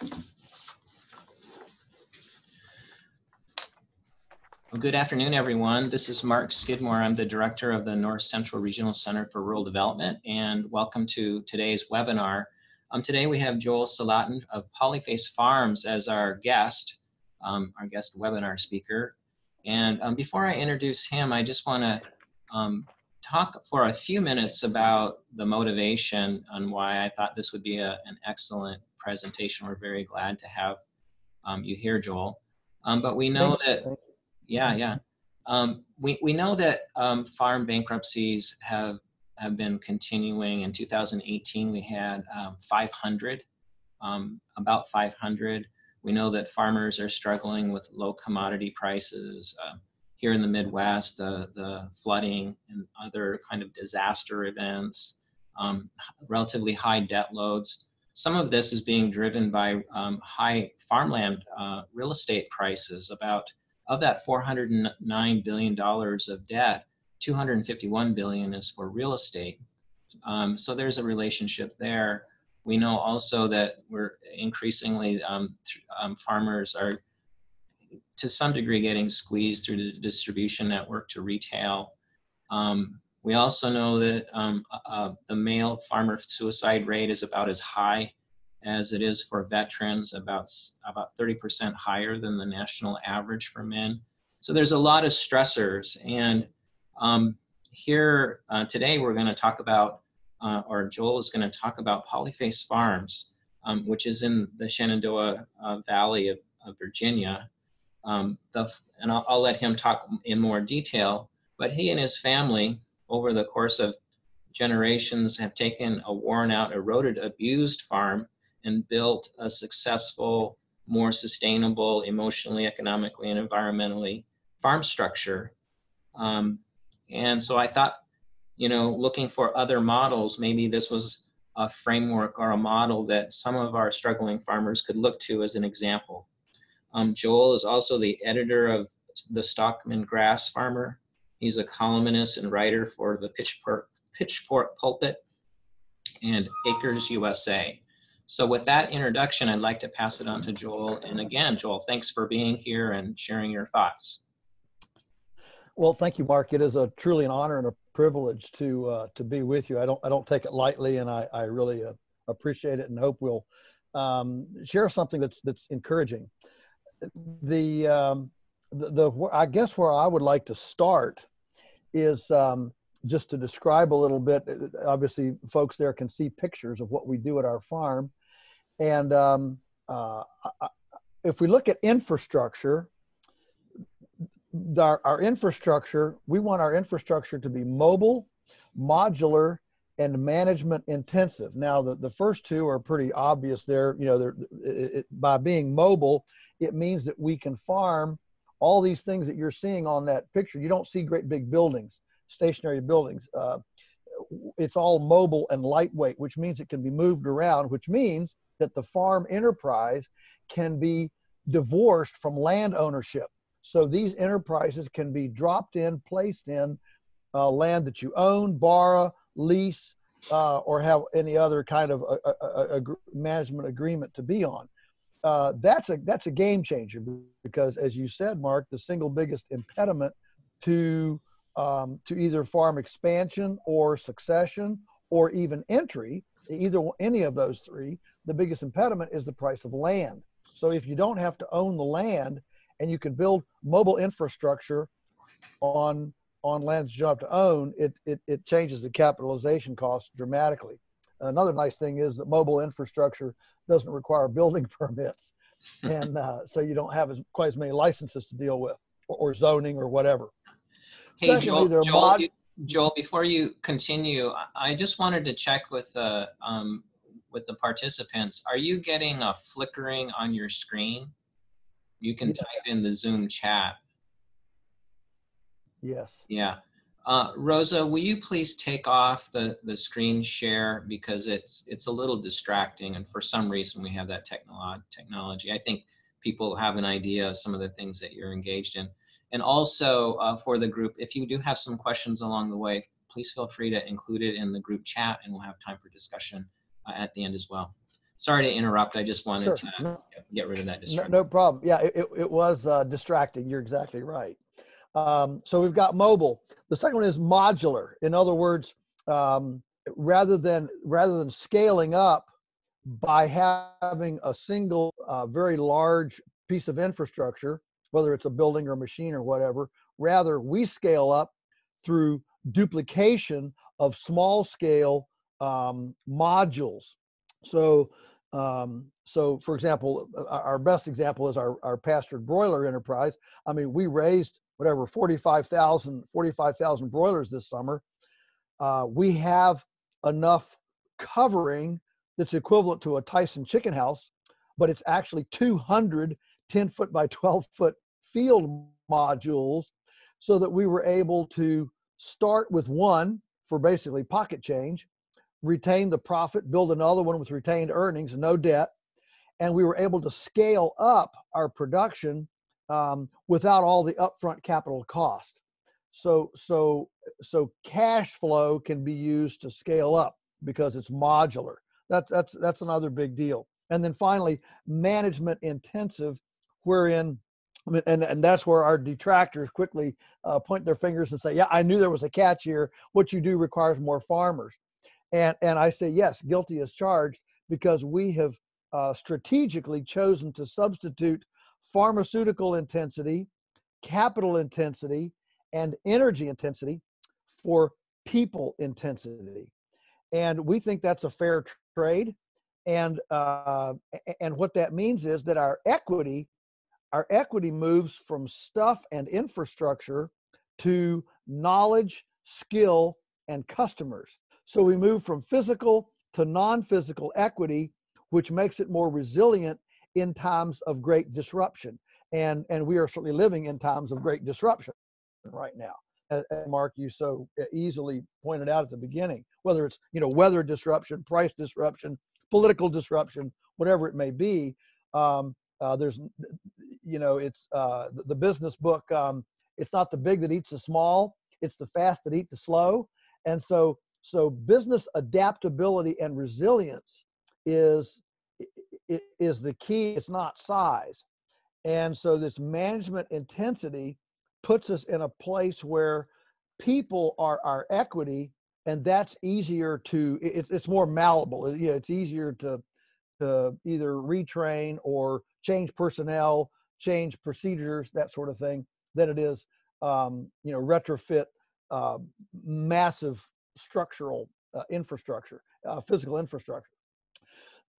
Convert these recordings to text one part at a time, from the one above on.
Well, good afternoon, everyone. This is Mark Skidmore. I'm the director of the North Central Regional Center for Rural Development, and welcome to today's webinar. Um, today we have Joel Salatin of Polyface Farms as our guest, um, our guest webinar speaker. And um, before I introduce him, I just want to um, talk for a few minutes about the motivation and why I thought this would be a, an excellent presentation. We're very glad to have um, you here, Joel. Um, but we know that yeah, yeah. Um, we, we know that um, farm bankruptcies have, have been continuing. In 2018, we had um, 500, um, about 500. We know that farmers are struggling with low commodity prices. Uh, here in the Midwest, the, the flooding and other kind of disaster events, um, relatively high debt loads. Some of this is being driven by um, high farmland uh, real estate prices, about of that 409 billion dollars of debt 251 billion is for real estate. Um, so there's a relationship there. We know also that we're increasingly um, um, farmers are to some degree getting squeezed through the distribution network to retail. Um, we also know that um, uh, the male farmer suicide rate is about as high as it is for veterans, about, about 30% higher than the national average for men. So there's a lot of stressors. And um, here uh, today, we're going to talk about, uh, or Joel is going to talk about Polyface Farms, um, which is in the Shenandoah uh, Valley of, of Virginia. Um, the, and I'll, I'll let him talk in more detail, but he and his family, over the course of generations, have taken a worn out, eroded, abused farm and built a successful, more sustainable, emotionally, economically, and environmentally farm structure. Um, and so I thought, you know, looking for other models, maybe this was a framework or a model that some of our struggling farmers could look to as an example. Um, Joel is also the editor of the Stockman Grass Farmer. He's a columnist and writer for the Pitchfork, Pitchfork Pulpit and Acres USA. So with that introduction, I'd like to pass it on to Joel. And again, Joel, thanks for being here and sharing your thoughts. Well, thank you, Mark. It is a truly an honor and a privilege to uh, to be with you. I don't I don't take it lightly, and I I really uh, appreciate it and hope we'll um, share something that's that's encouraging. The, um, the the I guess where I would like to start is um, just to describe a little bit. Obviously, folks there can see pictures of what we do at our farm, and um, uh, if we look at infrastructure, our, our infrastructure, we want our infrastructure to be mobile, modular, and management intensive. Now, the, the first two are pretty obvious there. You know, it, it, by being mobile, it means that we can farm all these things that you're seeing on that picture. You don't see great big buildings, stationary buildings. Uh, it's all mobile and lightweight, which means it can be moved around, which means that the farm enterprise can be divorced from land ownership. So these enterprises can be dropped in, placed in uh, land that you own, borrow, lease, uh, or have any other kind of a, a, a management agreement to be on. Uh, that's a that's a game changer because, as you said, Mark, the single biggest impediment to um, to either farm expansion or succession or even entry, either any of those three, the biggest impediment is the price of land. So if you don't have to own the land and you can build mobile infrastructure on on land that you don't have to own, it, it, it changes the capitalization cost dramatically. Another nice thing is that mobile infrastructure doesn't require building permits. and uh, so you don't have as, quite as many licenses to deal with or, or zoning or whatever. Hey, Secondly, Joel, Joel, mod- Joel, before you continue, I just wanted to check with uh, um, with the participants. Are you getting a flickering on your screen? You can type in the Zoom chat. Yes. Yeah. Uh, Rosa, will you please take off the, the screen share because it's it's a little distracting and for some reason we have that technolo technology. I think people have an idea of some of the things that you're engaged in. And also uh, for the group, if you do have some questions along the way, please feel free to include it in the group chat and we'll have time for discussion uh, at the end as well. sorry to interrupt. I just wanted Sure. to No, get rid of that distraction. no problem. Yeah, it, it, it was uh, distracting. You're exactly right. Um, so we've got mobile. The second one is modular. In other words, um, rather than rather than scaling up by having a single uh, very large piece of infrastructure, whether it's a building or machine or whatever, rather we scale up through duplication of small scale um, modules. So, um, so for example, uh, our best example is our, our pastured broiler enterprise. I mean, we raised whatever 45,000 45,000 broilers this summer. Uh, we have enough covering that's equivalent to a Tyson chicken house, but it's actually 200 10 foot by 12 foot field modules so that we were able to start with one for basically pocket change, retain the profit, build another one with retained earnings, no debt, and we were able to scale up our production um, without all the upfront capital cost. So, so, so cash flow can be used to scale up because it's modular. That's that's that's another big deal. And then finally, management intensive, wherein and, and that's where our detractors quickly uh, point their fingers and say, "Yeah, I knew there was a catch here. What you do requires more farmers." And and I say, yes, guilty as charged because we have uh, strategically chosen to substitute pharmaceutical intensity, capital intensity, and energy intensity for people intensity, and we think that's a fair trade. And uh, and what that means is that our equity our equity moves from stuff and infrastructure to knowledge, skill, and customers. So we move from physical to non physical equity, which makes it more resilient in times of great disruption. And, and we are certainly living in times of great disruption right now. As Mark, you so easily pointed out at the beginning, whether it's you know weather disruption, price disruption, political disruption, whatever it may be, um, uh, there's you know it's uh, the, business book um, it's not the big that eats the small it's the fast that eat the slow and so so business adaptability and resilience is is the key it's not size and so this management intensity puts us in a place where people are our equity and that's easier to it's it's more malleable you know, it's easier to to either retrain or change personnel change procedures, that sort of thing, than it is, um, you know, retrofit uh, massive structural uh, infrastructure, uh, physical infrastructure.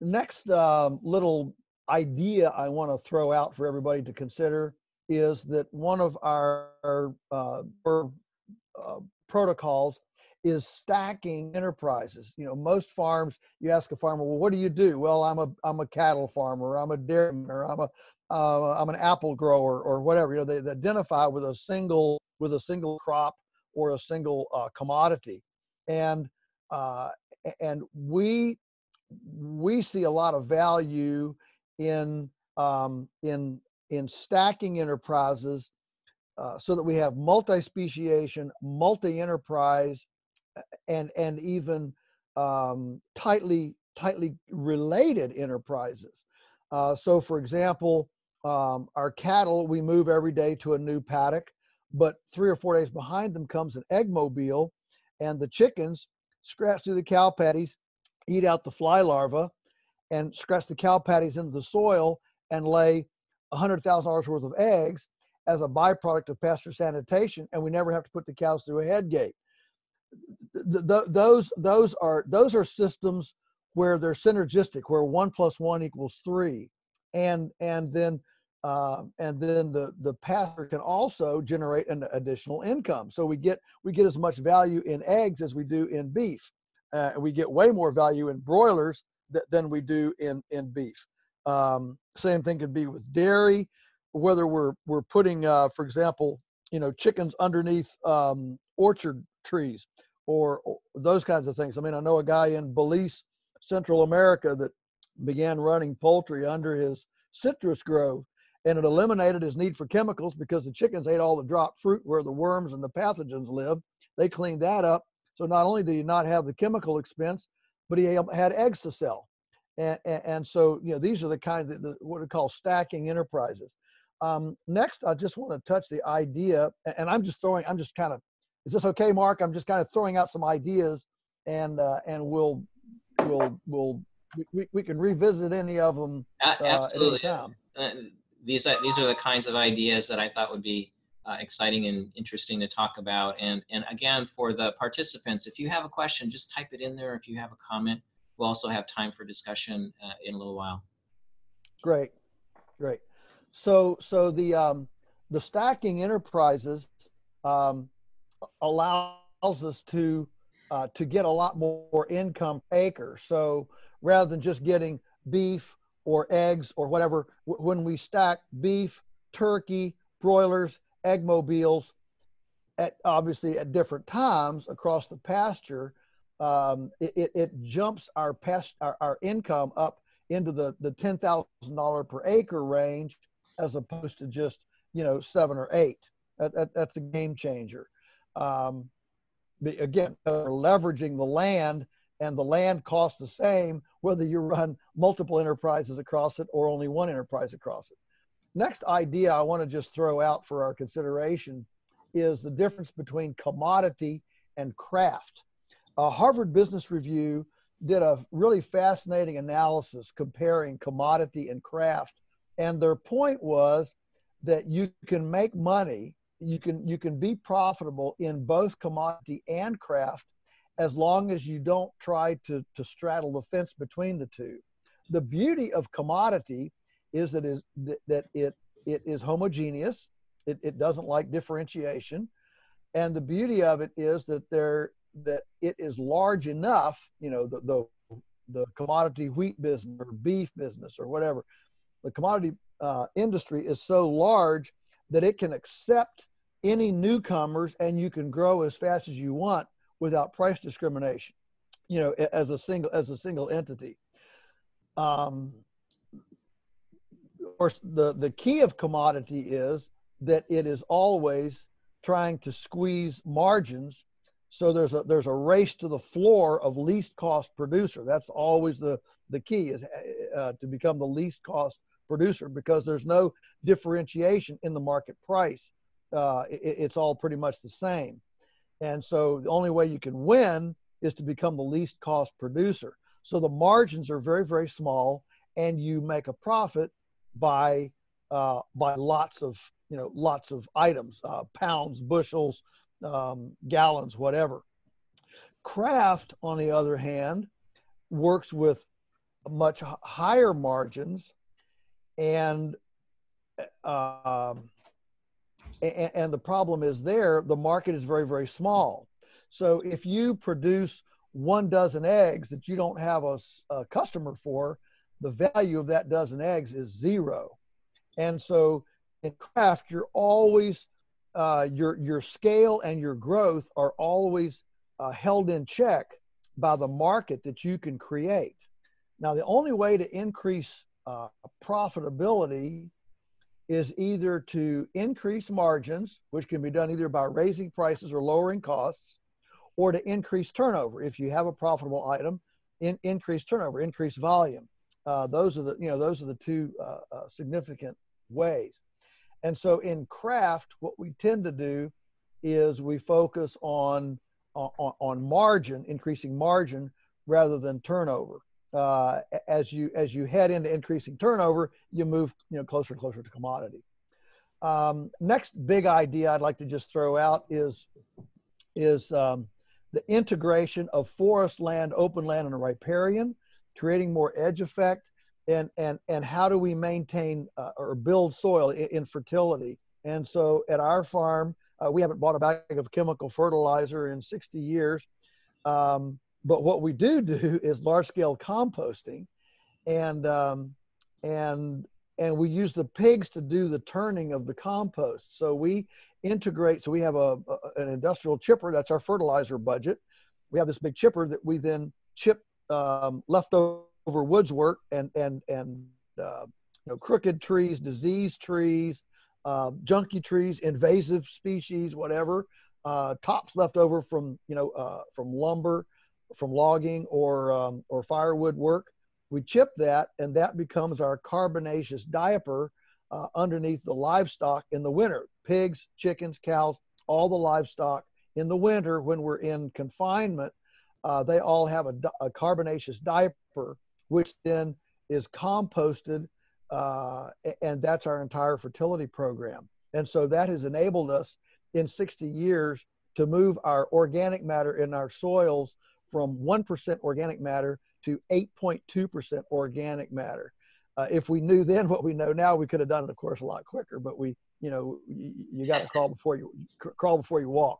Next um, little idea I want to throw out for everybody to consider is that one of our, uh, uh, protocols is stacking enterprises. You know, most farms, you ask a farmer, well, what do you do? Well, I'm a I'm a cattle farmer, I'm a dairyman, or I'm a uh, I'm an apple grower, or whatever. You know, they, they, identify with a single with a single crop or a single uh, commodity, and uh, and we we see a lot of value in um, in in stacking enterprises uh, so that we have multi-speciation, multi-enterprise, and and even um, tightly tightly related enterprises. Uh, so, for example, um, our cattle we move every day to a new paddock, but three or four days behind them comes an egg mobile, and the chickens scratch through the cow patties, eat out the fly larvae, and scratch the cow patties into the soil and lay $100,000 worth of eggs as a byproduct of pasture sanitation, and we never have to put the cows through a head gate th- th- those those are those are systems where they're synergistic, where one plus one equals three, and and then uh, and then the the pasture can also generate an additional income. So we get we get as much value in eggs as we do in beef. Uh, we get way more value in broilers th- than we do in in beef. Um, same thing could be with dairy, whether we're we're putting, uh, for example, you know, chickens underneath um, orchard trees or, or, those kinds of things. I mean, I know a guy in Belize, Central America, that began running poultry under his citrus grove, and it eliminated his need for chemicals because the chickens ate all the dropped fruit where the worms and the pathogens live. They cleaned that up. So not only did he not have the chemical expense, but he had eggs to sell. And, and, and, so, you know, these are the kind of the, what we call stacking enterprises. Um, next, I just want to touch the idea, and I'm just throwing, I'm just kind of, is this okay, Mark? I'm just kind of throwing out some ideas, and uh, and we'll we'll we'll we, we can revisit any of them uh, Absolutely. at any time. Uh, these are these are the kinds of ideas that I thought would be uh, exciting and interesting to talk about. And and again, for the participants, if you have a question, just type it in there. If you have a comment, we'll also have time for discussion uh, in a little while. Great, great. So so the um, the stacking enterprises um, allows us to uh, to get a lot more income acre. So rather than just getting beef or eggs or whatever, when we stack beef, turkey, broilers, egg mobiles, at obviously at different times across the pasture, um, it, it, it, jumps our past our, our income up into the the ten thousand dollar per acre range as opposed to just you know seven or eight. That, that that's a game changer. Um, again, leveraging the land and the land costs the same whether you run multiple enterprises across it or only one enterprise across it. Next idea I want to just throw out for our consideration is the difference between commodity and craft. Uh, Harvard Business Review did a really fascinating analysis comparing commodity and craft, and their point was that you can make money, you can you can be profitable in both commodity and craft as long as you don't try to, to straddle the fence between the two. The beauty of commodity is that is that it it is homogeneous. It, it doesn't like differentiation, and the beauty of it is that there that it is large enough. You know the the the commodity wheat business or beef business or whatever. The commodity uh, industry is so large that it can accept any newcomers and you can grow as fast as you want without price discrimination, you know, as a single as a single entity. Um, course, the the key of commodity is that it is always trying to squeeze margins. So there's a there's a race to the floor of least cost producer. That's always the the key is uh, to become the least cost producer because there's no differentiation in the market price. Uh, it, it's all pretty much the same. And so the only way you can win is to become the least cost producer. So the margins are very, very small, and you make a profit by uh, by lots of you know lots of items, uh, pounds, bushels, um, gallons, whatever. Craft, on the other hand, works with much higher margins and uh, and, and the problem is there, the market is very, very small. So if you produce one dozen eggs that you don't have a, a, customer for, the value of that dozen eggs is zero. And so in craft, you're always uh, your your scale and your growth are always uh, held in check by the market that you can create. Now, the only way to increase uh, profitability is either to increase margins, which can be done either by raising prices or lowering costs, or to increase turnover. If you have a profitable item, in, increase turnover, increase volume. Uh, those are the you know those are the two uh, uh, significant ways. And so in craft, what we tend to do is we focus on on, on margin, increasing margin rather than turnover uh, as you as you head into increasing turnover, you move you know closer and closer to commodity. Um, next big idea I'd like to just throw out is is um, the integration of forest land, open land, and riparian, creating more edge effect, and and and how do we maintain uh, or build soil in, fertility? And so at our farm, uh, we haven't bought a bag of chemical fertilizer in 60 years. Um, but what we do do is large scale composting, and um, and and we use the pigs to do the turning of the compost. So we integrate. So we have a, a an industrial chipper. That's our fertilizer budget. We have this big chipper that we then chip um, leftover woods work and and and uh, you know crooked trees, diseased trees, uh, junky trees, invasive species, whatever. Uh, tops left over from you know uh, from lumber from logging or um, or firewood work, We chip that, and that becomes our carbonaceous diaper uh, underneath the livestock in the winter pigs, chickens, cows, all the livestock in the winter when we're in confinement. Uh, they all have a, a, carbonaceous diaper, which then is composted, uh, and that's our entire fertility program. And so that has enabled us in 60 years to move our organic matter in our soils from 1% organic matter to 8.2% organic matter. Uh, if we knew then what we know now, we could have done it, of course, a lot quicker. But we, you know, you, you got to crawl before you crawl before you walk.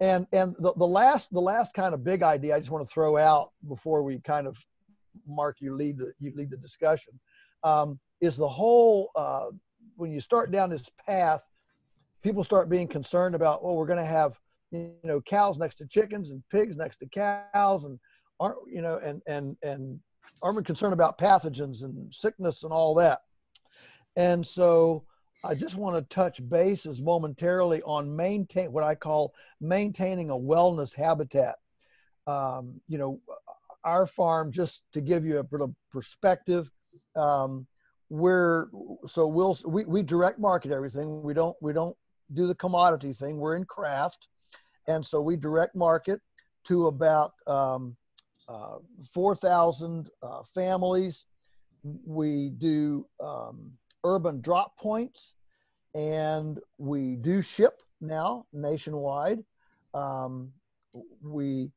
And and the, the last the last kind of big idea I just want to throw out before we kind of Mark you lead the you lead the discussion um, is the whole uh, when you start down this path, people start being concerned about well we're going to have you know cows next to chickens and pigs next to cows and aren't you know and and and aren't we concerned about pathogens and sickness and all that? And so i just want to touch bases momentarily on maintain what i call maintaining a wellness habitat. Um, you know our farm just to give you a bit of perspective um, we're so we'll we, we direct market everything. We don't we don't do the commodity thing. We're in craft. And so we direct market to about um, uh, 4,000 uh, families. We do um, urban drop points and we do ship now nationwide. Um, we,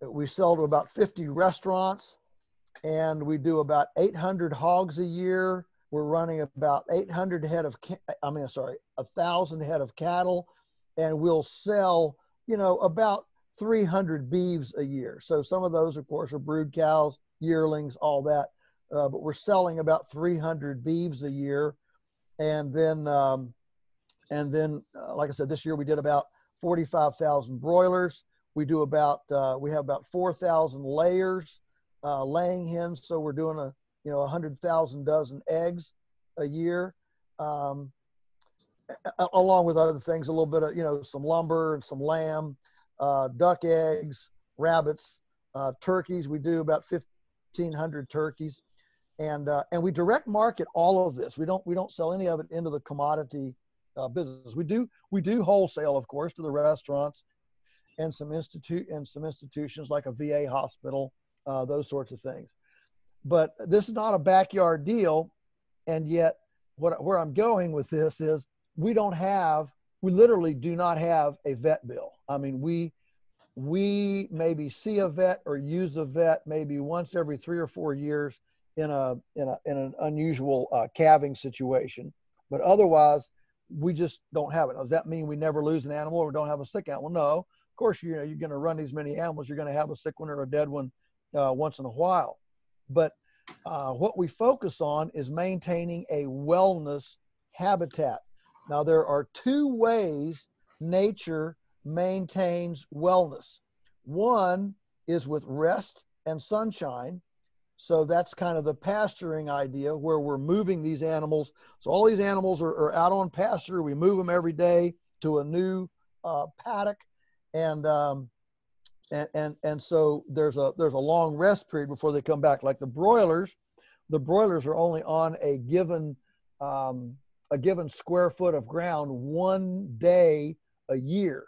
we sell to about 50 restaurants and we do about 800 hogs a year. We're running about 800 head of, I mean, sorry, a thousand head of cattle, and we'll sell you know, about 300 beeves a year. So some of those, of course, are brood cows, yearlings, all that. Uh, but we're selling about 300 beeves a year, and then um, and then, uh, like I said, this year we did about 45,000 broilers. We do about uh, we have about 4,000 layers, uh, laying hens. So we're doing a you know 100,000 dozen eggs a year. Um, along with other things, a little bit of, you know, some lumber and some lamb, uh, duck eggs, rabbits, uh, turkeys. We do about 1,500 turkeys. And, uh, and we direct market all of this. We don't, we don't sell any of it into the commodity uh, business. We do, we do wholesale, of course, to the restaurants and some institute and some institutions like a VA hospital, uh, those sorts of things. But this is not a backyard deal. And yet what, where I'm going with this is we don't have we literally do not have a vet bill i mean we we maybe see a vet or use a vet maybe once every three or four years in a in a in an unusual uh, calving situation. But otherwise we just don't have it. Does that mean we never lose an animal or don't have a sick animal? No. Of course you know you're going to run these many animals you're going to have a sick one or a dead one uh, once in a while. But uh, what we focus on is maintaining a wellness habitat. Now, there are two ways nature maintains wellness. One is with rest and sunshine. So that's kind of the pasturing idea where we're moving these animals. So all these animals are, are out on pasture. We move them every day to a new uh, paddock. And, um, and, and, and so there's a, there's a long rest period before they come back. Like the broilers, the broilers are only on a given um, a given square foot of ground one day a year.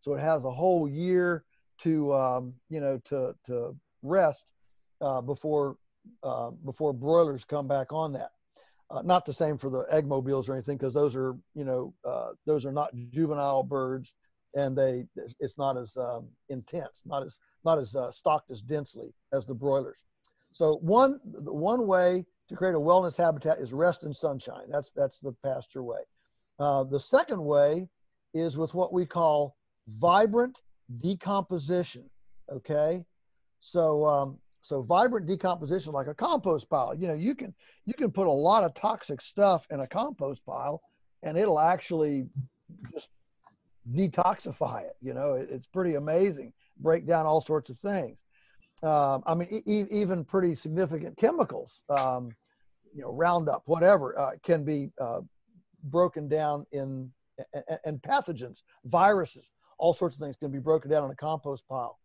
So it has a whole year to um, you know to to rest uh, before uh, before broilers come back on that. Uh, not the same for the egg mobiles or anything because those are you know uh, those are not juvenile birds and they it's not as um, intense, not as not as uh, stocked as densely as the broilers. So one one way to create a wellness habitat is rest and sunshine. That's that's the pasture way. Uh, the second way is with what we call vibrant decomposition. Okay, so um, so vibrant decomposition, like a compost pile. You know, you can you can put a lot of toxic stuff in a compost pile, and it'll actually just detoxify it. You know, it, it's pretty amazing. Break down all sorts of things. Um, I mean, e- even pretty significant chemicals, um, you know, Roundup, whatever, uh, can be uh, broken down in, and pathogens, viruses, all sorts of things can be broken down in a compost pile.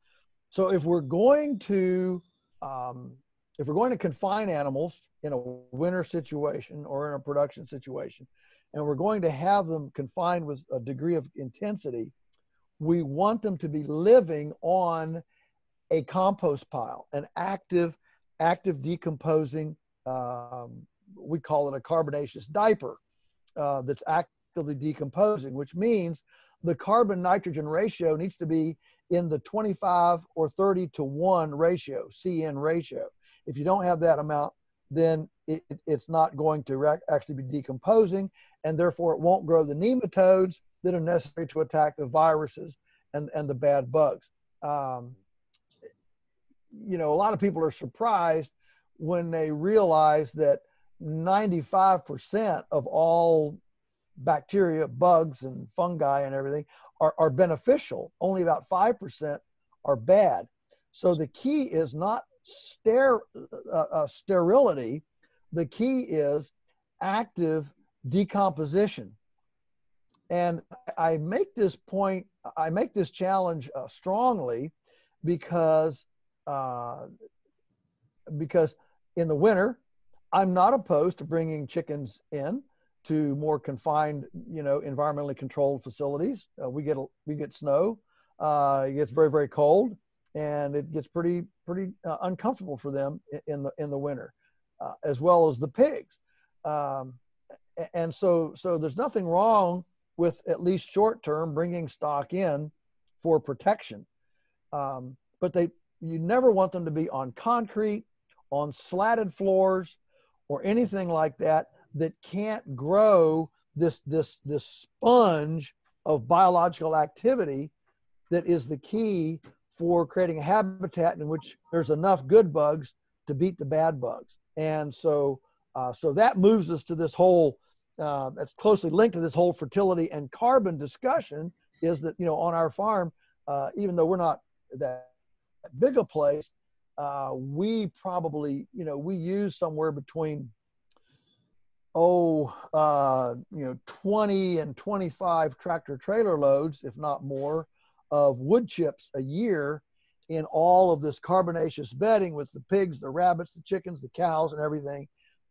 So if we're going to um, if we're going to confine animals in a winter situation or in a production situation, and we're going to have them confined with a degree of intensity, we want them to be living on a compost pile, an active, active decomposing, um, we call it a carbonaceous diaper uh, that's actively decomposing, which means the carbon nitrogen ratio needs to be in the 25 or 30 to 1 ratio, CN ratio. If you don't have that amount, then it, it's not going to actually be decomposing, and therefore it won't grow the nematodes that are necessary to attack the viruses and, and the bad bugs. Um, you know, a lot of people are surprised when they realize that 95% of all bacteria, bugs, and fungi and everything are, are beneficial. Only about 5% are bad. So the key is not ster- uh, uh, sterility, the key is active decomposition. And I make this point, I make this challenge uh, strongly because, uh, because in the winter, I'm not opposed to bringing chickens in to more confined, you know, environmentally controlled facilities. Uh, we get we get snow. Uh, it gets very very cold, and it gets pretty pretty uh, uncomfortable for them in the in the winter, uh, as well as the pigs. Um, and so so there's nothing wrong with at least short term bringing stock in for protection, um, but they you never want them to be on concrete, on slatted floors, or anything like that that can't grow this this this sponge of biological activity that is the key for creating a habitat in which there's enough good bugs to beat the bad bugs. And so uh, so that moves us to this whole uh, that's closely linked to this whole fertility and carbon discussion is that you know on our farm uh, even though we're not that big a place uh, we probably you know we use somewhere between oh, uh, you know, 20 and 25 tractor trailer loads, if not more, of wood chips a year in all of this carbonaceous bedding with the pigs, the rabbits, the chickens, the cows, and everything.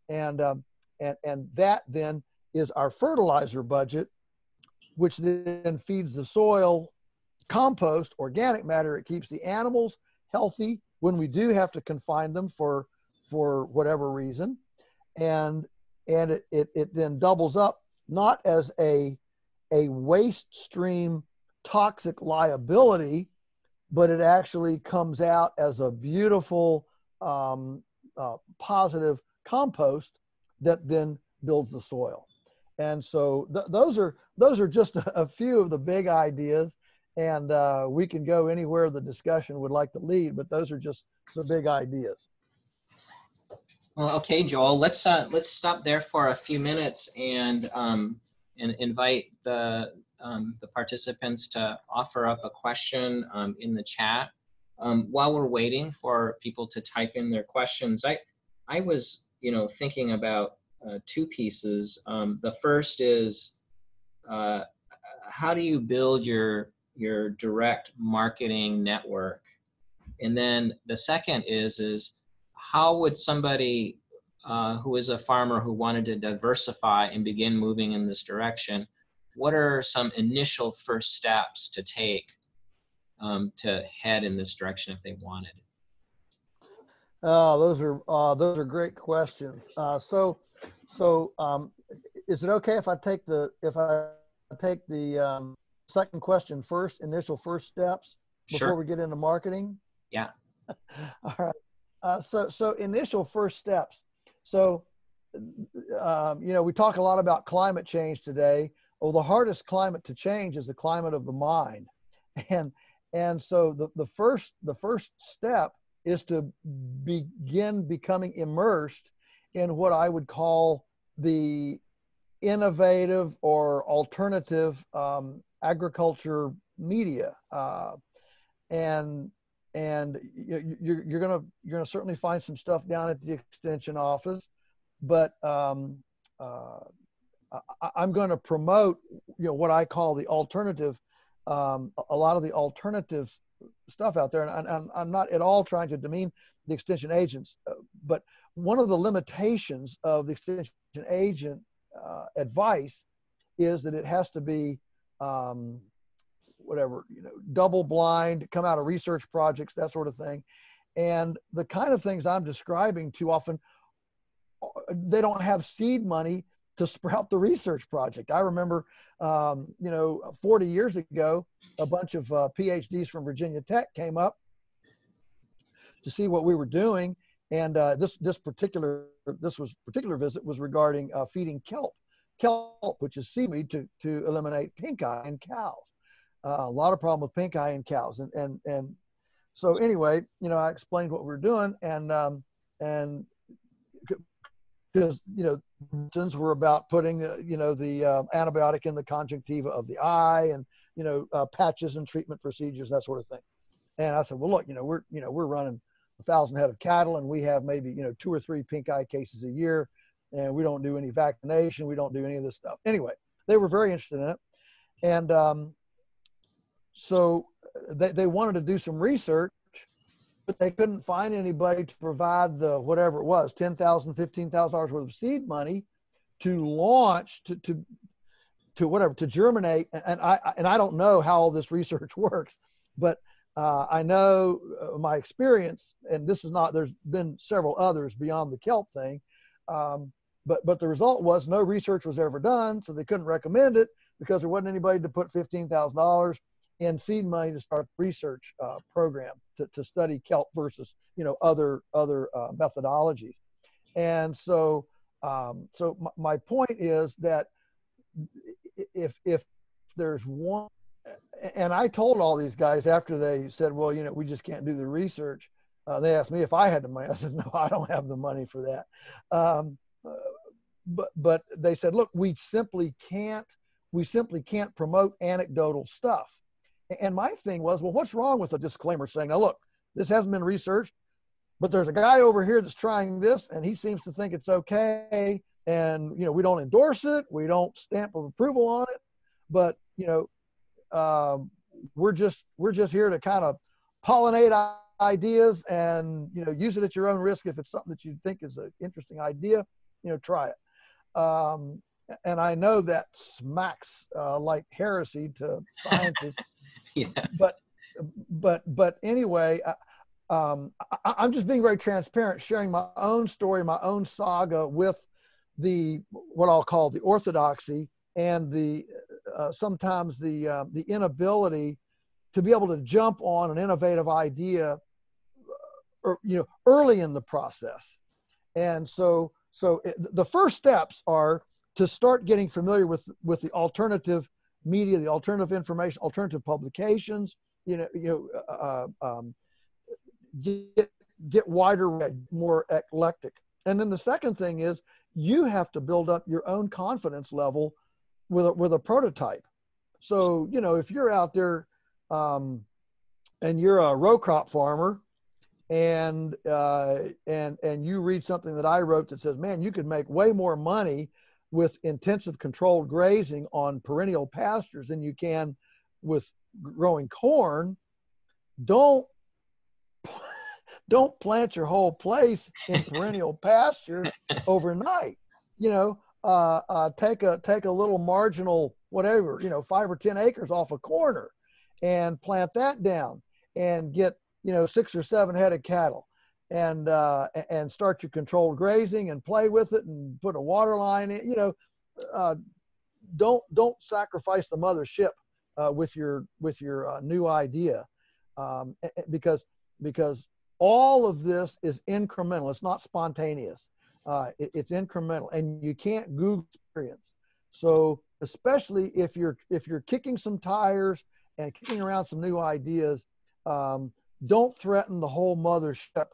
And, um, and, and that then is our fertilizer budget, which then feeds the soil compost, organic matter. It keeps the animals healthy when we do have to confine them for, for whatever reason. And and it, it, it then doubles up not as a, a waste stream toxic liability, but it actually comes out as a beautiful um, uh, positive compost that then builds the soil. And so th- those are those are just a, few of the big ideas, and uh, we can go anywhere the discussion would like to lead. But those are just some big ideas. Well, okay, Joel, let's uh, let's stop there for a few minutes and um, and invite the um, the participants to offer up a question um, in the chat. Um, while we're waiting for people to type in their questions, I I was you know thinking about uh, two pieces. Um, the first is uh, how do you build your your direct marketing network, and then the second is is how would somebody uh, who is a farmer who wanted to diversify and begin moving in this direction, what are some initial first steps to take um, to head in this direction if they wanted? Oh, those are uh, those are great questions. Uh, so, so um, is it okay if I take the if I take the um, second question first, initial first steps before sure. we get into marketing? Yeah. All right. Uh, so, so initial first steps. So, um, you know, we talk a lot about climate change today. Well, the hardest climate to change is the climate of the mind, and and so the the first the first step is to begin becoming immersed in what I would call the innovative or alternative um, agriculture media, uh, and and you're, you're gonna you're gonna certainly find some stuff down at the extension office but um, uh, I, am to promote you know what i call the alternative um, a lot of the alternative stuff out there, and I'm, I'm not at all trying to demean the extension agents, uh, but one of the limitations of the extension agent uh, advice is that it has to be um, whatever you know double blind come out of research projects that sort of thing. And the kind of things i'm describing too often uh, they don't have seed money to sprout the research project. I remember um, you know 40 years ago a bunch of uh, phds from virginia tech came up to see what we were doing. And uh, this this particular this was particular visit was regarding uh, feeding kelp kelp which is seaweed to to eliminate pink eye in cows uh, a lot of problem with pink eye in cows. And and and so anyway you know i explained what we are doing and um and because you know we're about putting the you know the uh, antibiotic in the conjunctiva of the eye and you know uh, patches and treatment procedures that sort of thing. And i said well look you know we're you know we're running a thousand head of cattle and we have maybe you know two or three pink eye cases a year and we don't do any vaccination. We don't do any of this stuff. Anyway they were very interested in it. And um, so uh, they, they wanted to do some research, but they couldn't find anybody to provide the whatever it was, $10,000, $15,000 worth of seed money to launch, to, to, to whatever, to germinate. And I, and I don't know how all this research works, but uh, I know uh, my experience, and this is not, there's been several others beyond the kelp thing. Um, but, but the result was no research was ever done, so they couldn't recommend it because there wasn't anybody to put $15,000 and seed money to start research uh, program to, to study kelp versus you know other other uh, methodologies. And so um, so my, point is that if if there's one and i told all these guys after they said well you know we just can't do the research uh, they asked me if i had the money. I said no i don't have the money for that. Um, uh, but but they said look we simply can't we simply can't promote anecdotal stuff and my thing was, well, what's wrong with a disclaimer saying, now look, this hasn't been researched, but there's a guy over here that's trying this and he seems to think it's okay. And, you know, we don't endorse it. We don't stamp of approval on it, but, you know, um, we're just, we're just here to kind of pollinate ideas and, you know, use it at your own risk. If it's something that you think is an interesting idea, you know, try it. Um, and I know that smacks uh, like heresy to scientists. yeah. But but but anyway, um, I, I'm just being very transparent, sharing my own story, my own saga with the what I'll call the orthodoxy and the uh, sometimes the uh, the inability to be able to jump on an innovative idea, uh, or you know, early in the process. And so so it, the first steps are to start getting familiar with with the alternative media, the alternative information, alternative publications. You know, you know, uh, uh, um, get get wider, read, more eclectic. And then the second thing is you have to build up your own confidence level with a, with a prototype. So you know, if you're out there um, and you're a row crop farmer and uh, and and you read something that I wrote that says, "Man, you could make way more money with intensive controlled grazing on perennial pastures than you can with growing corn, don't don't plant your whole place in perennial pasture overnight. You know, uh, uh, take a take a little marginal whatever you know five or ten acres off a corner, and plant that down and get you know six or seven head of cattle and uh, and start your controlled grazing and play with it and put a water line in. You know, uh, don't don't sacrifice the mothership uh, with your with your uh, new idea um, because because all of this is incremental. It's not spontaneous. Uh, it, it's incremental, and you can't Google experience. So especially if you're if you're kicking some tires and kicking around some new ideas, um, don't threaten the whole mothership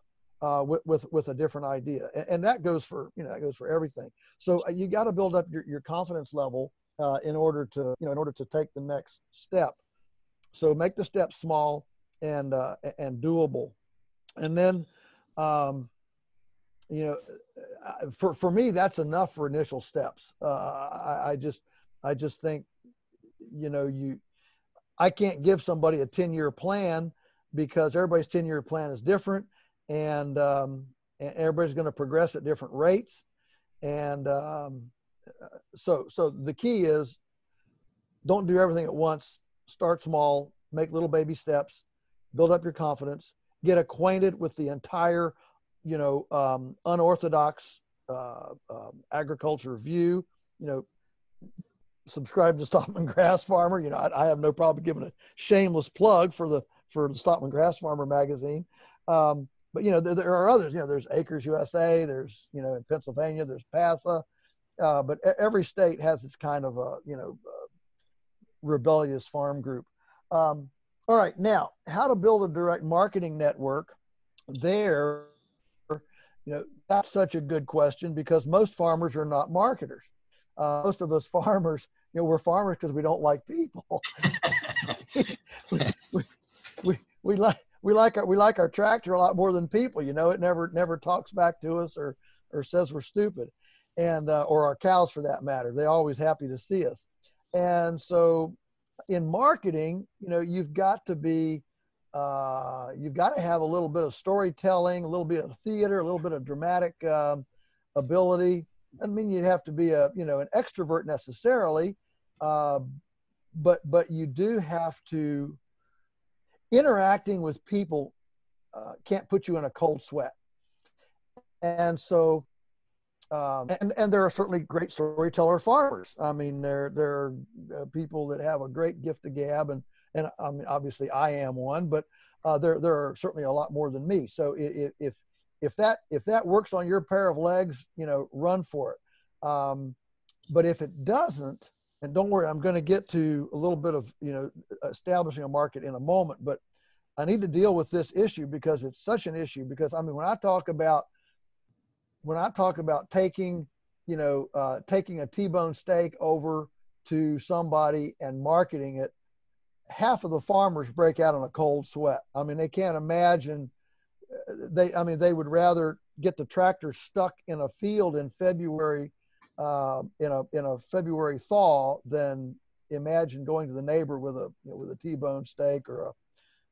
uh, with, with, with a different idea. And, and, that goes for, you know, that goes for everything. So uh, you got to build up your, your confidence level uh, in order to, you know, in order to take the next step. So make the steps small and, uh, and doable. And then, um, you know, uh, for, for me, that's enough for initial steps. Uh, I, I just, I just think, you know, you, I can't give somebody a 10 year plan because everybody's 10 year plan is different and, um, and everybody's going to progress at different rates. And um, so, so the key is don't do everything at once. Start small, make little baby steps, build up your confidence, get acquainted with the entire, you know, um, unorthodox uh, um, agriculture view. You know, subscribe to Stockman Grass Farmer. You know, I, I, have no problem giving a shameless plug for the for the Stockman Grass Farmer magazine. Um, but you know, there, there, are others. You know, there's Acres USA. There's you know in Pennsylvania. There's PASA. Uh, but every state has its kind of a you know uh, rebellious farm group. Um, all right, now how to build a direct marketing network? There, you know, that's such a good question because most farmers are not marketers. Uh, most of us farmers, you know, we're farmers because we don't like people. we, we, we, we like we like our we like our tractor a lot more than people. You know, it never never talks back to us or or says we're stupid, and uh, or our cows for that matter. They're always happy to see us. And so, in marketing, you know, you've got to be uh, you've got to have a little bit of storytelling, a little bit of theater, a little bit of dramatic um, ability. I mean you'd have to be a you know an extrovert necessarily, uh, but but you do have to interacting with people uh, can't put you in a cold sweat. And so, um, and and there are certainly great storyteller farmers. I mean, there there are uh, people that have a great gift of gab, and and I mean, obviously I am one, but uh, there there are certainly a lot more than me. So if if if that if that works on your pair of legs, you know, run for it. Um, but if it doesn't, and don't worry, I'm going to get to a little bit of you know establishing a market in a moment, but I need to deal with this issue because it's such an issue. Because I mean, when I talk about when I talk about taking you know uh, taking a T-bone steak over to somebody and marketing it, half of the farmers break out in a cold sweat. I mean, they can't imagine. Uh, they, I mean, they would rather get the tractor stuck in a field in February uh, in a in a February thaw than imagine going to the neighbor with a you know, with a T-bone steak or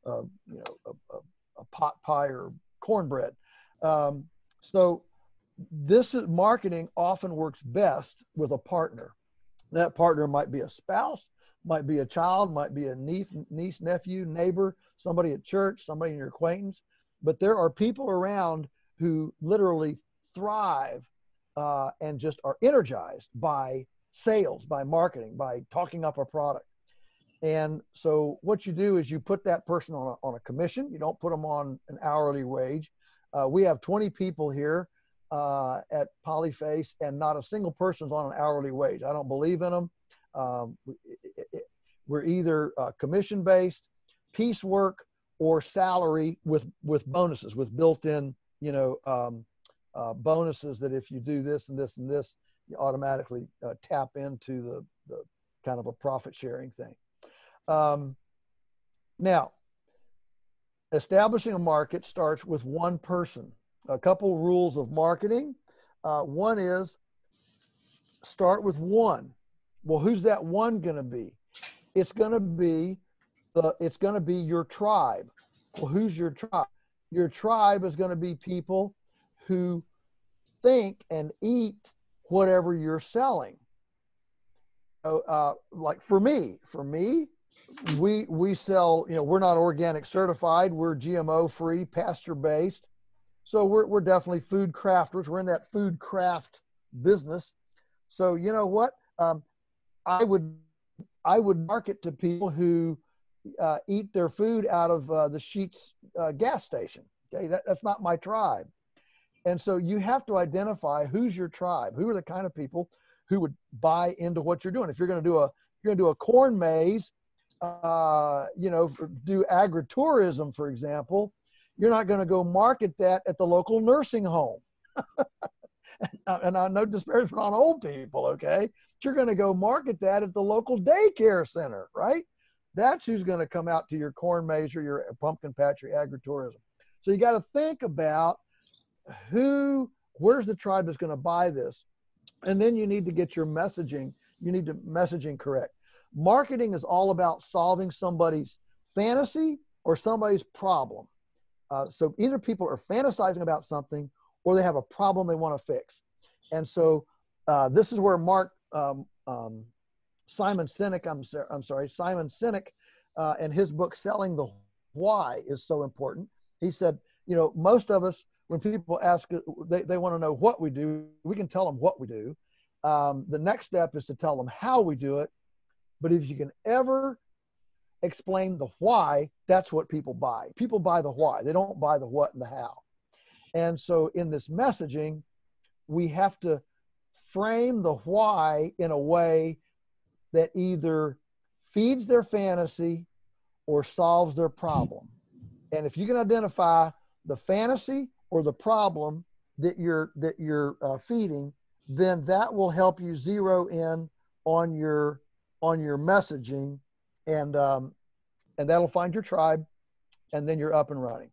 a, a you know a, a, a, pot pie or cornbread. Um, so this is, marketing often works best with a partner. That partner might be a spouse, might be a child, might be a niece, niece, nephew, neighbor, somebody at church, somebody in your acquaintance. But there are people around who literally thrive uh, and just are energized by sales, by marketing, by talking up a product. And so what you do is you put that person on a, on a commission. You don't put them on an hourly wage. Uh, we have 20 people here uh, at Polyface, and not a single person's on an hourly wage. I don't believe in them. Um, we're either uh, commission based, piecework, or salary with with bonuses, with built-in, you know, um, uh, bonuses that if you do this and this and this, you automatically uh, tap into the, the kind of a profit sharing thing. Um, now, establishing a market starts with one person. A couple rules of marketing. Uh, one is start with one. Well, who's that one going to be? It's going to be the. It's going to be your tribe. Well, who's your tribe? Your tribe is going to be people who think and eat whatever you're selling. Uh, like for me, for me, we we sell. You know, we're not organic certified. We're GMO free, pasture based. So we're we're definitely food crafters. We're in that food craft business. So you know what? Um, I would I would market to people who uh, eat their food out of uh, the Sheetz uh, gas station. Okay, that, that's not my tribe. And so you have to identify who's your tribe, who are the kind of people who would buy into what you're doing. If you're going to do a you're going to do a corn maze, uh, you know, for, do agritourism, for example, you're not going to go market that at the local nursing home. and I know disparagement on old people, okay? But you're going to go market that at the local daycare center, right? That's who's going to come out to your corn maze or your pumpkin patch or agritourism. So you got to think about who, where's the tribe that's going to buy this? And then you need to get your messaging, you need to messaging correct. Marketing is all about solving somebody's fantasy or somebody's problem. Uh, so either people are fantasizing about something or they have a problem they want to fix. And so uh, this is where Mark um, um, Simon Sinek, I'm, I'm sorry, Simon Sinek, uh, and his book Selling the Why is so important. He said, you know, most of us, when people ask, they, they want to know what we do, we can tell them what we do. Um, the next step is to tell them how we do it. But if you can ever explain the why, that's what people buy. People buy the why, they don't buy the what and the how. And so in this messaging, we have to frame the why in a way that either feeds their fantasy or solves their problem. And if you can identify the fantasy or the problem that you're that you're uh, feeding, then that will help you zero in on your on your messaging, and um, and that'll find your tribe, and then you're up and running.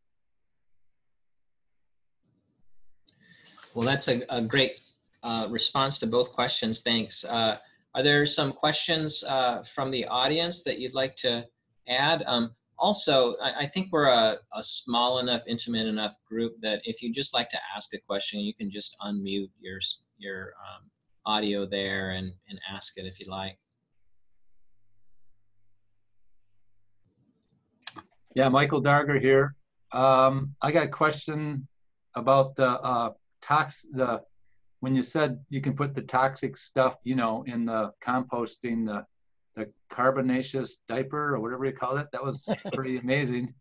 Well, that's a, a great uh, response to both questions. Thanks. Uh, are there some questions uh, from the audience that you'd like to add? Um, also, I, I, think we're a, a, small enough, intimate enough group that if you just like to ask a question, you can just unmute your your um, audio there and, and ask it if you'd like. Yeah, Michael Darger here. Um, I got a question about the uh, tox the when you said you can put the toxic stuff, you know, in the composting, the the carbonaceous diaper or whatever you call it, that was pretty amazing.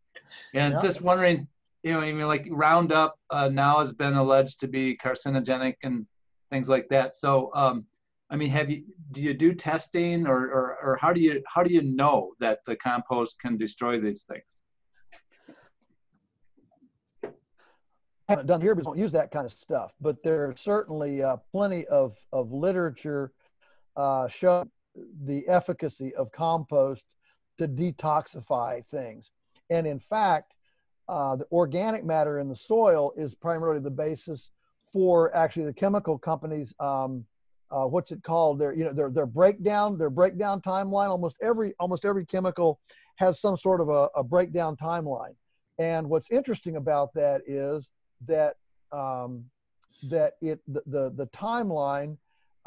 And yeah. just wondering, you know, I mean, like Roundup uh, now has been alleged to be carcinogenic and things like that. So, um, I mean, have you do you do testing or, or or how do you how do you know that the compost can destroy these things? haven't done here because don't use that kind of stuff. But there's certainly uh, plenty of, of literature uh, showing the efficacy of compost to detoxify things. And in fact, uh, the organic matter in the soil is primarily the basis for actually the chemical companies. Um, uh, what's it called? Their you know their their breakdown their breakdown timeline. Almost every almost every chemical has some sort of a, a breakdown timeline. And what's interesting about that is that um, that it the the, the timeline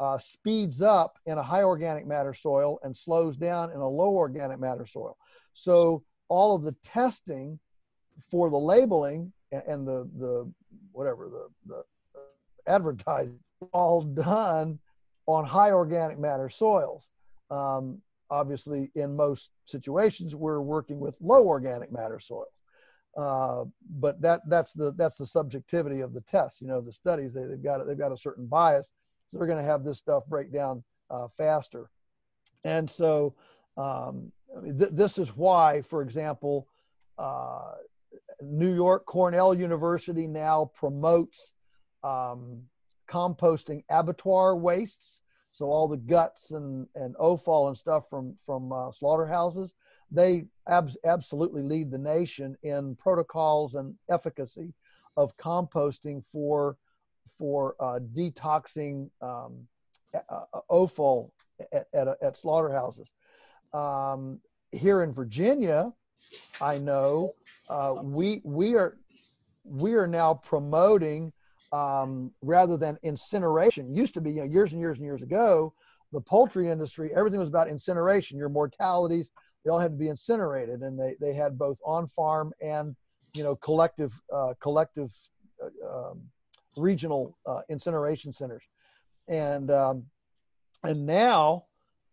uh, speeds up in a high organic matter soil and slows down in a low organic matter soil. So all of the testing for the labeling and the the whatever the the advertising all done on high organic matter soils. Um, obviously, in most situations, we're working with low organic matter soils. Uh, but that that's the that's the subjectivity of the test. You know, the studies they, have got they've got a certain bias, so they're going to have this stuff break down uh, faster. And so, um, th- this is why, for example, uh, New York Cornell University now promotes um, composting abattoir wastes. So all the guts and and offal and stuff from from uh, slaughterhouses they ab- absolutely lead the nation in protocols and efficacy of composting for for uh, detoxing um, uh, offal at, at, at slaughterhouses. Um, here in Virginia, I know uh, we we are we are now promoting um, rather than incineration. Used to be you know years and years and years ago, the poultry industry everything was about incineration. Your mortalities, they all had to be incinerated, and they they had both on farm and you know collective uh, collective uh, um, regional uh, incineration centers, and um, and now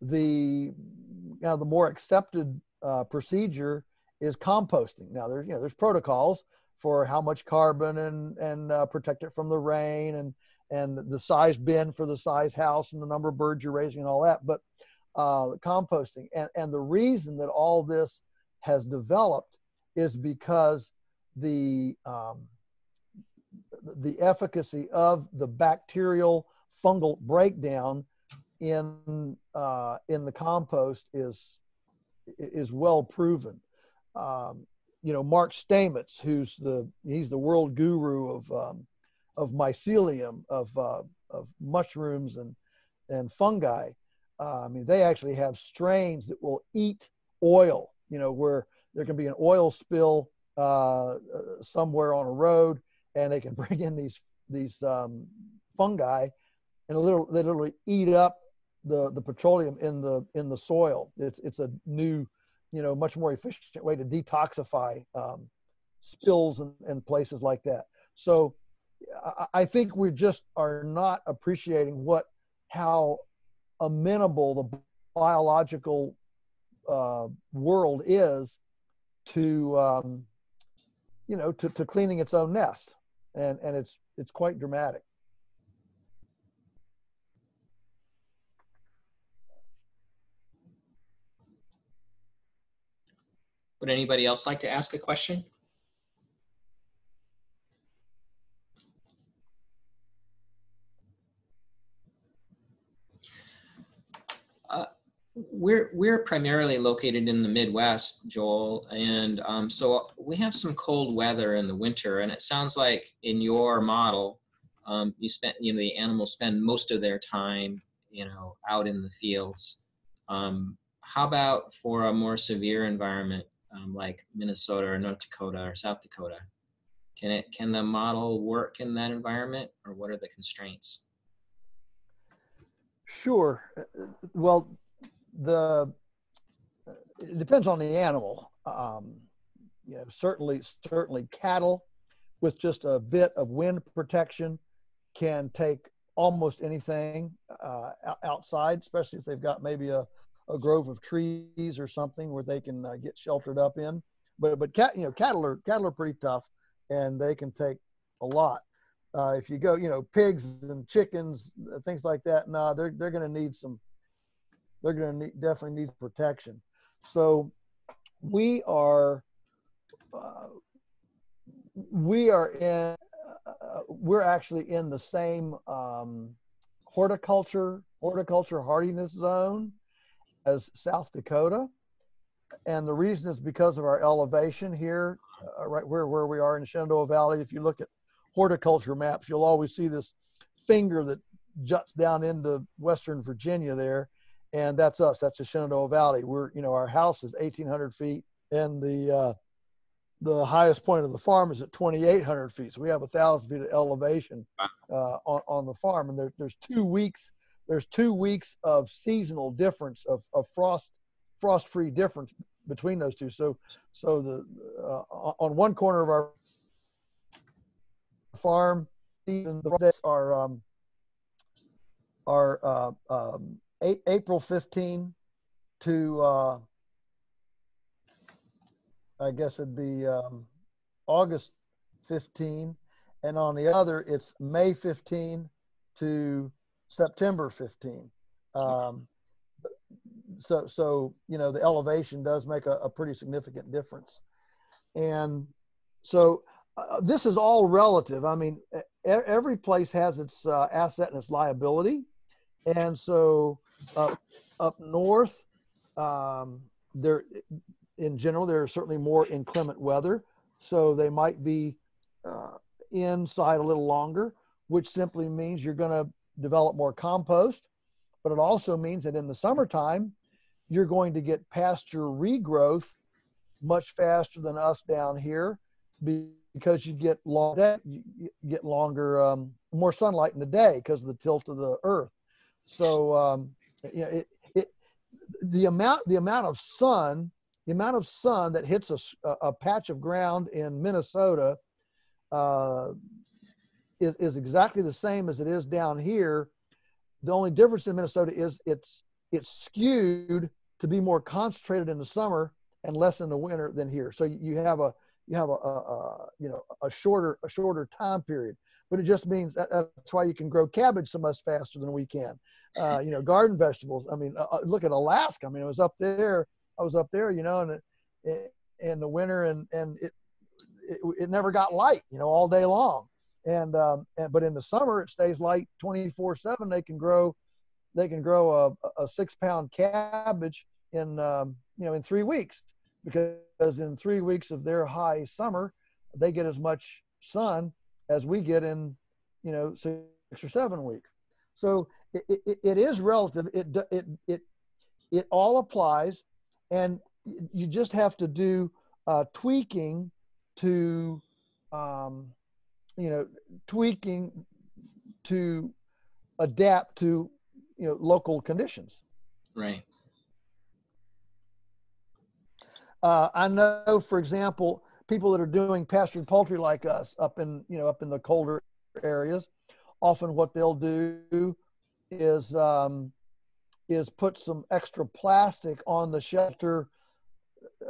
the you now the more accepted uh, procedure is composting. Now there's you know there's protocols for how much carbon and and uh, protect it from the rain and and the size bin for the size house and the number of birds you're raising and all that. But uh, composting. And, and the reason that all this has developed is because the, um, the efficacy of the bacterial fungal breakdown in, uh, in the compost is, is well proven. Um, you know, Mark Stamets, who's the, he's the world guru of, um, of mycelium, of, uh, of mushrooms and, and fungi uh, I mean, they actually have strains that will eat oil. You know, where there can be an oil spill uh, somewhere on a road, and they can bring in these these um, fungi, and little they literally eat up the the petroleum in the in the soil. It's it's a new, you know, much more efficient way to detoxify um, spills and, and places like that. So I, I think we just are not appreciating what how amenable the biological uh, world is to um, you know to, to cleaning its own nest and and it's it's quite dramatic Would anybody else like to ask a question? Uh, we're we're primarily located in the Midwest, Joel, and um, so we have some cold weather in the winter. And it sounds like in your model, um, you spent you know the animals spend most of their time you know out in the fields. Um, how about for a more severe environment um, like Minnesota or North Dakota or South Dakota? Can it can the model work in that environment, or what are the constraints? Sure. Well, the it depends on the animal. Um, you know, certainly, certainly cattle with just a bit of wind protection can take almost anything uh, outside, especially if they've got maybe a, a grove of trees or something where they can uh, get sheltered up in. But but cat you know cattle are cattle are pretty tough, and they can take a lot. Uh, if you go you know pigs and chickens uh, things like that, nah, they're they're going to need some. They're going to definitely need protection. So we are uh, we are in uh, we're actually in the same um, horticulture horticulture hardiness zone as South Dakota. And the reason is because of our elevation here, uh, right where, where we are in Shenandoah Valley. If you look at horticulture maps, you'll always see this finger that juts down into Western Virginia there. And that's us, that's the Shenandoah Valley. We're, you know, our house is 1,800 feet and the, uh, the highest point of the farm is at 2,800 feet. So we have a thousand feet of elevation uh, on, on the farm. And there, there's two weeks there's two weeks of seasonal difference of, of frost frost free difference between those two. So so the uh, on one corner of our farm, the days are um, are uh, um, April 15 to uh, I guess it'd be um, August 15, and on the other it's May 15 to September 15. Um, so, so you know, the elevation does make a, a pretty significant difference. And so uh, this is all relative. I mean, every place has its uh, asset and its liability. And so uh, up north, um, there, in general, there are certainly more inclement weather. So they might be uh, inside a little longer, which simply means you're going to develop more compost, but it also means that in the summertime, you're going to get pasture regrowth much faster than us down here because you get long, you get longer, um, more sunlight in the day because of the tilt of the earth. So, um, know, it, it, the amount, the amount of sun, the amount of sun that hits a, a patch of ground in Minnesota uh, is, is exactly the same as it is down here. The only difference in Minnesota is it's it's skewed to be more concentrated in the summer and less in the winter than here. So you have a you have a, a, a you know a shorter a shorter time period. But it just means that, that's why you can grow cabbage so much faster than we can. Uh, you know, garden vegetables. I mean, uh, uh look at Alaska. I mean, it was up there. I was up there, you know, and it, in the winter, and and it, it it never got light, you know, all day long and, um, and but in the summer it stays light 24 7 they can grow they can grow a, a six pound cabbage in um, you know in three weeks because in three weeks of their high summer they get as much sun as we get in you know six or seven weeks so it, it, it is relative it, it it it all applies and you just have to do uh, tweaking to, um, you know, tweaking to adapt to, you know, local conditions. Right. Uh, I know, for example, people that are doing pastured poultry like us up in, you know, up in the colder areas, often what they'll do is um, is put some extra plastic on the shelter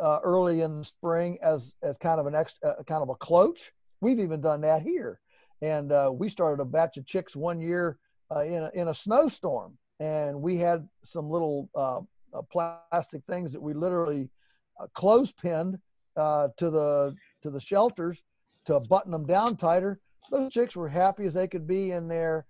uh, early in the spring as as kind of an extra uh, kind of a cloche. We've even done that here, and uh, we started a batch of chicks one year uh, in a, in a snowstorm, and we had some little uh, uh, plastic things that we literally clothespinned to the to the shelters to button them down tighter. Those chicks were happy as they could be in there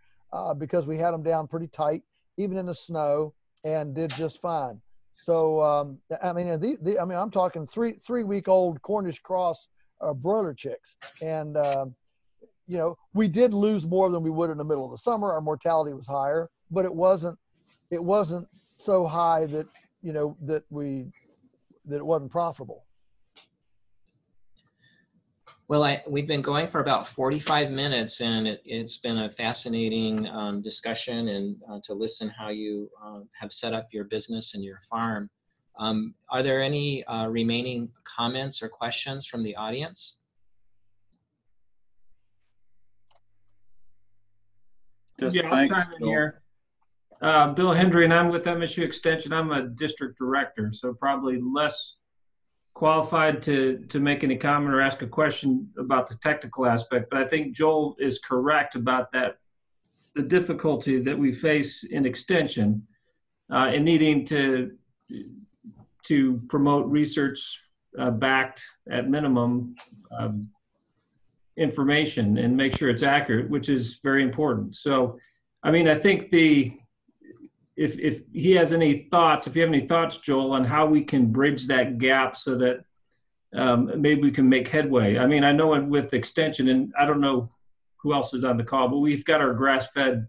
because we had them down pretty tight, even in the snow, and did just fine. So um, I mean, the, the, I mean, I'm talking three three week old Cornish cross uh, broiler chicks, and uh, you know, we did lose more than we would in the middle of the summer. Our mortality was higher, but it wasn't it wasn't so high that you know that we that it wasn't profitable. Well, I, we've been going for about 45 minutes and it, has been a fascinating um, discussion and uh, to listen how you uh, have set up your business and your farm. Um, are there any uh, remaining comments or questions from the audience? Just yeah, I'll chime in here. Uh, Bill Hendry, and I'm with MSU Extension. I'm a district director, so probably less qualified to to make any comment or ask a question about the technical aspect, but I think Joel is correct about that the difficulty that we face in extension uh, in needing to to promote research uh, backed at minimum um, information and make sure it's accurate, which is very important. So, I mean, I think the if if he has any thoughts, if you have any thoughts, Joel, on how we can bridge that gap so that um, maybe we can make headway. I mean, I know with extension, and I don't know who else is on the call, but we've got our grass-fed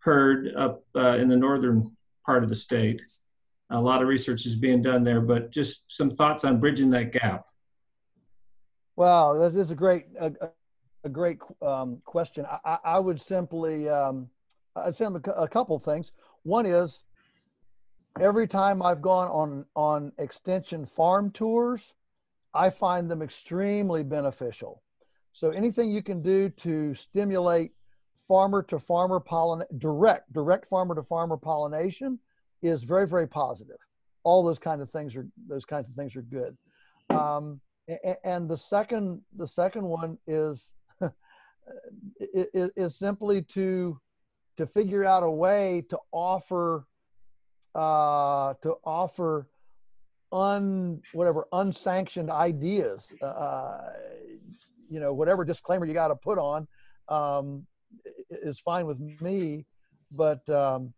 herd up uh, in the northern part of the state. A lot of research is being done there, but just some thoughts on bridging that gap. Wow, that is a great a, a great um, question. I, I, would simply um, I'd say a couple things. One is every time I've gone on on extension farm tours, I find them extremely beneficial. So anything you can do to stimulate farmer to farmer pollen direct direct farmer to farmer pollination is very very positive. All those kind of things are those kinds of things are good. Um, and, the second the second one is is simply to to figure out a way to offer uh, to offer un whatever unsanctioned ideas uh, you know whatever disclaimer you got to put on um, is fine with me. But um,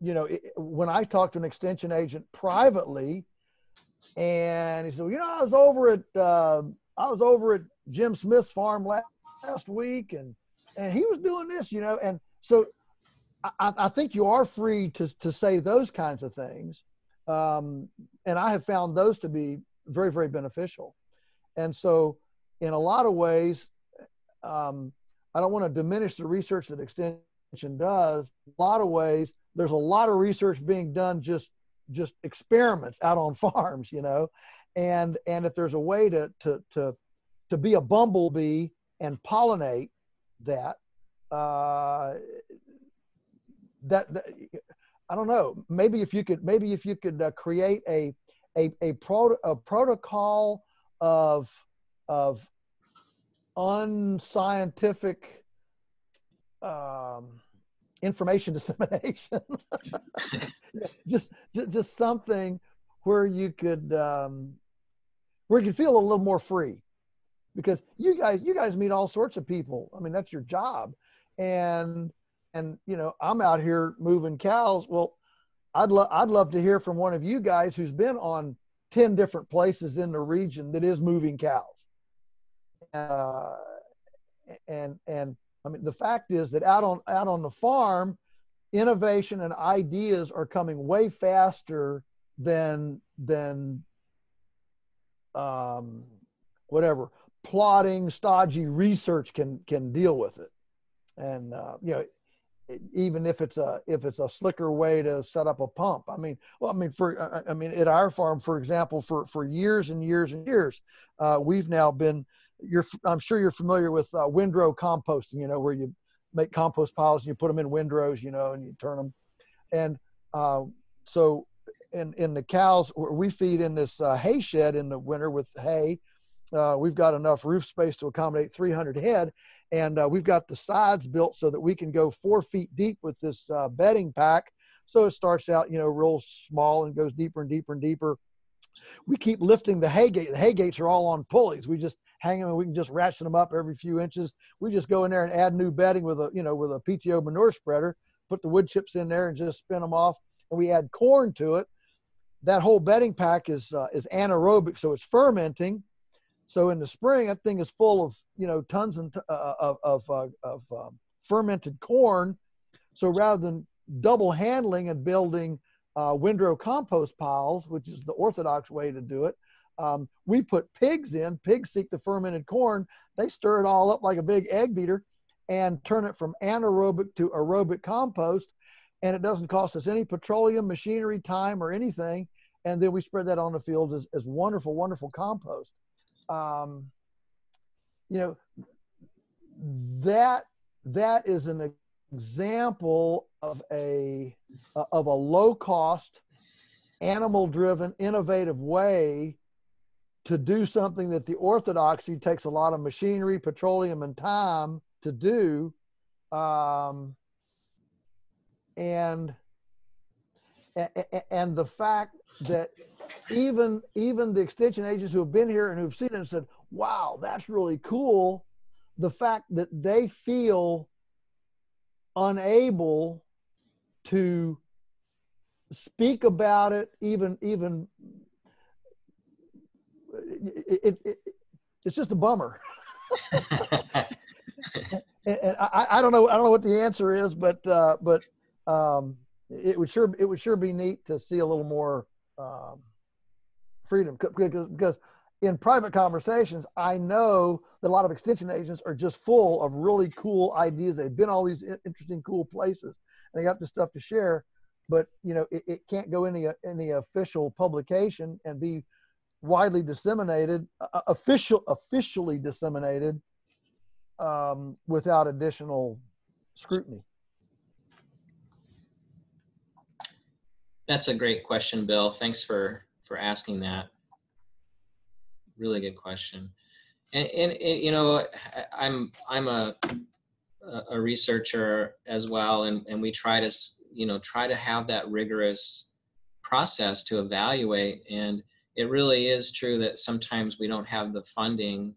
you know it, when i talked to an extension agent privately and he said well, you know i was over at uh, i was over at jim smith's farm last, last week and and he was doing this you know and so I, I, think you are free to, to say those kinds of things. Um, and I have found those to be very, very beneficial. And so, in a lot of ways, um, I don't want to diminish the research that Extension does. A lot of ways, there's a lot of research being done just just experiments out on farms, you know, and and if there's a way to to to to be a bumblebee and pollinate that, uh, that, that I don't know. Maybe if you could, maybe if you could uh, create a a a, pro, a protocol of of unscientific um, information dissemination, just, just just something where you could um, where you could feel a little more free, because you guys you guys meet all sorts of people. I mean, that's your job, and and you know i'm out here moving cows well i'd love i'd love to hear from one of you guys who's been on 10 different places in the region that is moving cows uh, and and i mean the fact is that out on out on the farm innovation and ideas are coming way faster than than um, whatever plotting, stodgy research can can deal with it. And uh, you know, even if it's a if it's a slicker way to set up a pump. I mean, well, I mean for I mean at our farm, for example, for for years and years and years, uh, we've now been. You're I'm sure you're familiar with uh, windrow composting. You know where you make compost piles and you put them in windrows. You know, and you turn them. And uh, so in in the cows, we feed in this uh, hay shed in the winter with hay uh, we've got enough roof space to accommodate 300 head, and uh, we've got the sides built so that we can go four feet deep with this uh, bedding pack. So it starts out, you know, real small and goes deeper and deeper and deeper. We keep lifting the hay gate. The hay gates are all on pulleys. We just hang them and we can just ratchet them up every few inches. We just go in there and add new bedding with a, you know, with a PTO manure spreader, put the wood chips in there and just spin them off. And we add corn to it. That whole bedding pack is uh, is anaerobic, so it's fermenting so in the spring, that thing is full of you know tons and t- uh, of of, uh, of um, fermented corn. So rather than double handling and building uh, windrow compost piles, which is the orthodox way to do it, um, we put pigs in. Pigs seek the fermented corn. They stir it all up like a big egg beater and turn it from anaerobic to aerobic compost. And it doesn't cost us any petroleum, machinery, time, or anything. And then we spread that on the fields as, as wonderful, wonderful compost um, you know, that that is an example of a of a low cost, animal driven, innovative way to do something that the orthodoxy takes a lot of machinery, petroleum, and time to do. Um, and and the fact that even even the extension agents who have been here and who've seen it and said, "Wow, that's really cool," the fact that they feel unable to speak about it, even even it, it, it it's just a bummer. and, I, I don't know I don't know what the answer is, but uh, but um, it would sure it would sure be neat to see a little more um, freedom because because in private conversations, I know that a lot of extension agents are just full of really cool ideas. They've been all these interesting, cool places, and they got this stuff to share. But you know, it, it can't go any any official publication and be widely disseminated, uh, official officially disseminated, um, without additional scrutiny. That's a great question, Bill. Thanks for for asking that. Really good question. And, and, and you know, I'm I'm a a researcher as well, and and we try to you know try to have that rigorous process to evaluate. And it really is true that sometimes we don't have the funding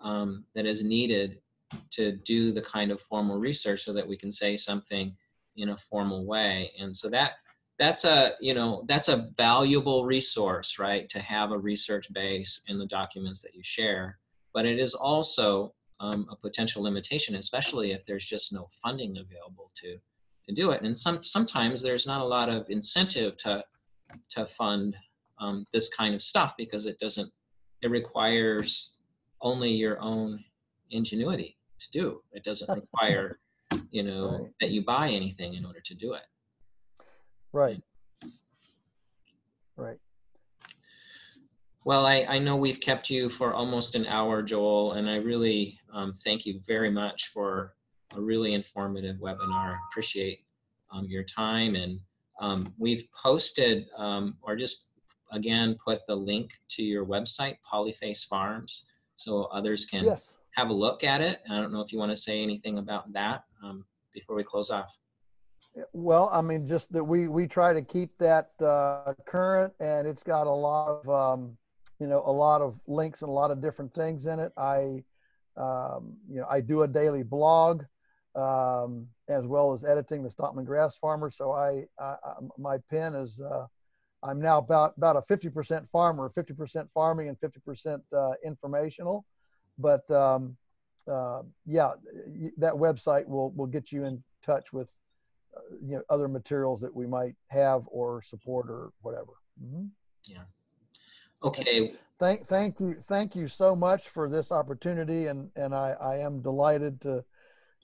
um, that is needed to do the kind of formal research so that we can say something in a formal way. And so that that's a you know that's a valuable resource right to have a research base in the documents that you share. But it is also um, a potential limitation especially if there's just no funding available to to do it. And some sometimes there's not a lot of incentive to to fund um, this kind of stuff because it doesn't it requires only your own ingenuity to do. It doesn't require you know right. that you buy anything in order to do it Right. Right. Well, I, I know we've kept you for almost an hour, Joel, and I really um, thank you very much for a really informative webinar. Appreciate um, your time. And um, we've posted um, or just again put the link to your website, Polyface Farms, so others can yes. have a look at it. I don't know if you want to say anything about that um, before we close off. Well, I mean, just that we we try to keep that uh, current, and it's got a lot of um, you know a lot of links and a lot of different things in it. I um, you know I do a daily blog um, as well as editing the Stockman Grass Farmer. So I, I, I my pen is uh, I'm now about about a 50% farmer, 50% farming, and 50% uh, informational. But um, uh, yeah, that website will will get you in touch with you know other materials that we might have or support or whatever. Mm-hmm. Yeah. Okay. thank thank you thank you so much for this opportunity and and I, I am delighted to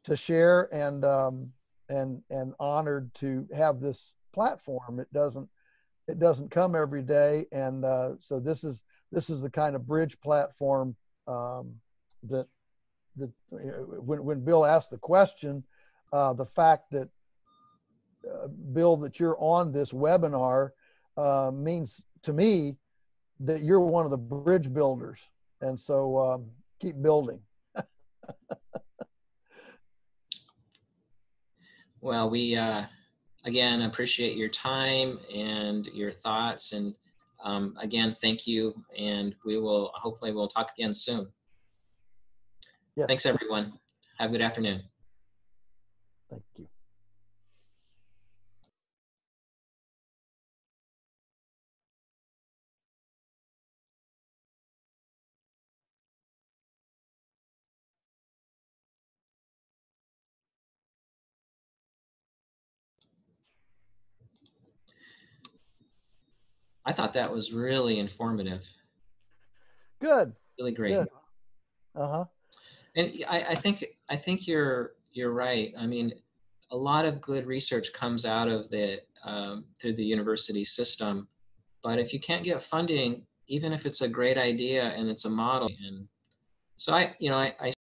to share and um, and and honored to have this platform. It doesn't it doesn't come every day, and uh, so this is this is the kind of bridge platform um, that that when when Bill asked the question, uh, the fact that Bill that you're on this webinar uh, means to me that you're one of the bridge builders, and so um, keep building. well, we uh, again appreciate your time and your thoughts, and um, again, thank you, and we will hopefully we'll talk again soon. Yeah. Thanks, everyone. Have a good afternoon. Thank you. I thought that was really informative, Good. really great. Uh huh. And I, I think I think you're you're right. I mean, a lot of good research comes out of the um, through the university system, but if you can't get funding, even if it's a great idea and it's a model, and so I, you know, I, I